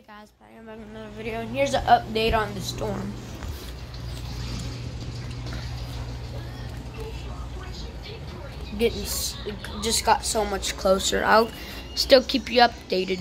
Hey guys, I'm back with another video, and here's an update on the storm. Getting, just got so much closer. I'll still keep you updated.